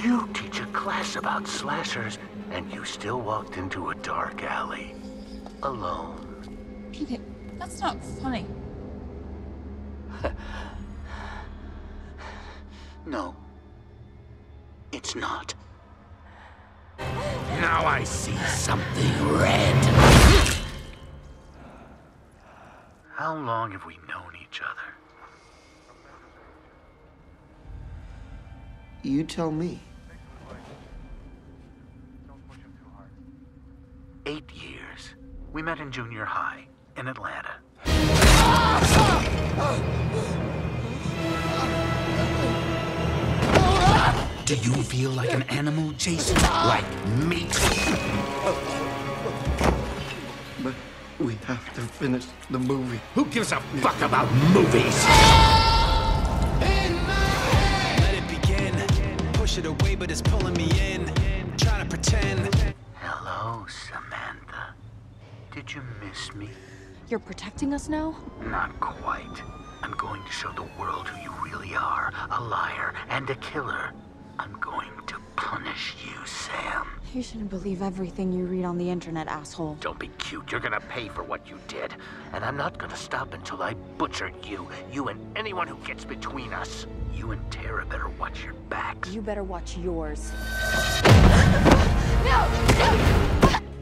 You teach a class about slashers, and you still walked into a dark alley. Alone. PK, that's not funny. No. It's not. Now I see something red. How long have we known each other? You tell me. Eight years. We met in junior high in Atlanta. Do you feel like an animal, Jason? Like me? But we have to finish the movie. Who gives a fuck about movies? Miss me? You're protecting us now? Not quite. I'm going to show the world who you really are a liar and a killer. I'm going to punish you, Sam. You shouldn't believe everything you read on the internet, asshole. Don't be cute. You're gonna pay for what you did. And I'm not gonna stop until I butcher you. You and anyone who gets between us. You and Tara better watch your backs. You better watch yours.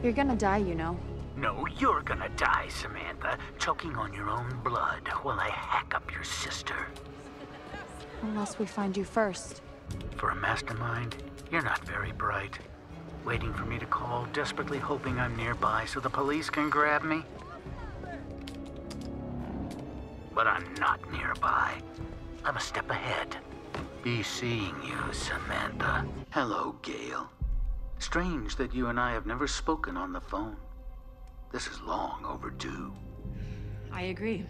You're gonna die, you know. No, you're gonna die, Samantha, choking on your own blood while I hack up your sister. Unless we find you first. For a mastermind, you're not very bright. Waiting for me to call, desperately hoping I'm nearby so the police can grab me. But I'm not nearby. I'm a step ahead. Be seeing you, Samantha. Hello, Gale. Strange that you and I have never spoken on the phone. This is long overdue. I agree.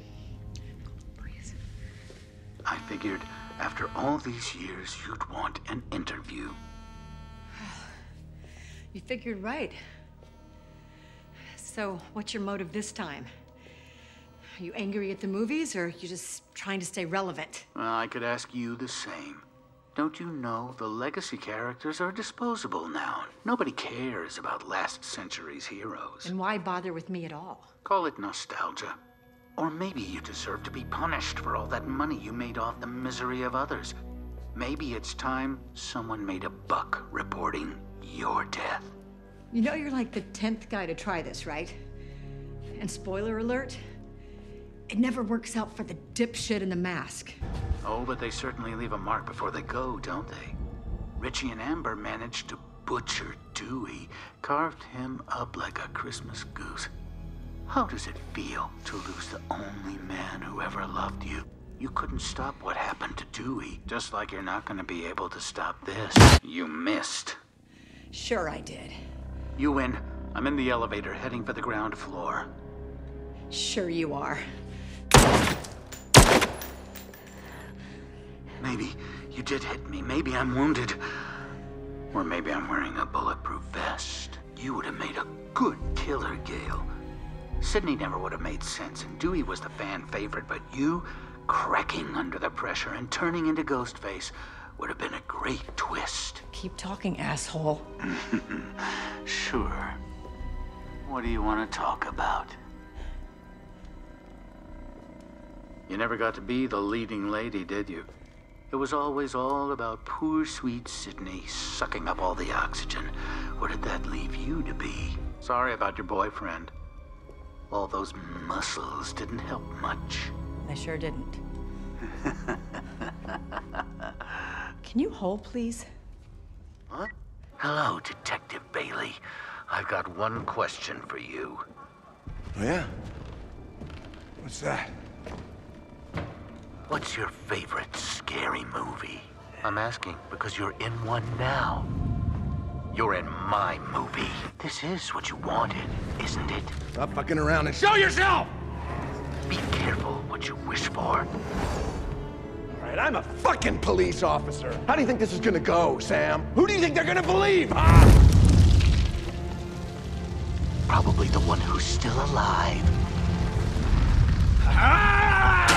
I figured after all these years you'd want an interview. You figured right. So, what's your motive this time? Are you angry at the movies, or are you just trying to stay relevant? Well, I could ask you the same. Don't you know the legacy characters are disposable now? Nobody cares about last century's heroes. And why bother with me at all? Call it nostalgia. Or maybe you deserve to be punished for all that money you made off the misery of others. Maybe it's time someone made a buck reporting your death. You know you're like the tenth guy to try this, right? And spoiler alert, it never works out for the dipshit in the mask. Oh, but they certainly leave a mark before they go, don't they? Richie and Amber managed to butcher Dewey, carved him up like a Christmas goose. How does it feel to lose the only man who ever loved you? You couldn't stop what happened to Dewey, just like you're not gonna be able to stop this. You missed. Sure, I did. You win. I'm in the elevator heading for the ground floor. Sure, you are. Maybe you did hit me. Maybe I'm wounded. Or maybe I'm wearing a bulletproof vest. You would have made a good killer, Gale. Sidney never would have made sense, and Dewey was the fan favorite, but you cracking under the pressure and turning into Ghostface would have been a great twist. Keep talking, asshole. Sure. What do you want to talk about? You never got to be the leading lady, did you? It was always all about poor sweet Sidney sucking up all the oxygen. What did that leave you to be? Sorry about your boyfriend. All those muscles didn't help much. I sure didn't. Can you hold, please? What? Hello, Detective Bailey. I've got one question for you. Oh, yeah? What's that? What's your favorite scary movie? I'm asking because you're in one now. You're in my movie. This is what you wanted, isn't it? Stop fucking around and show yourself! Be careful what you wish for. All right, I'm a fucking police officer. How do you think this is gonna go, Sam? Who do you think they're gonna believe, huh? Probably the one who's still alive. Ah!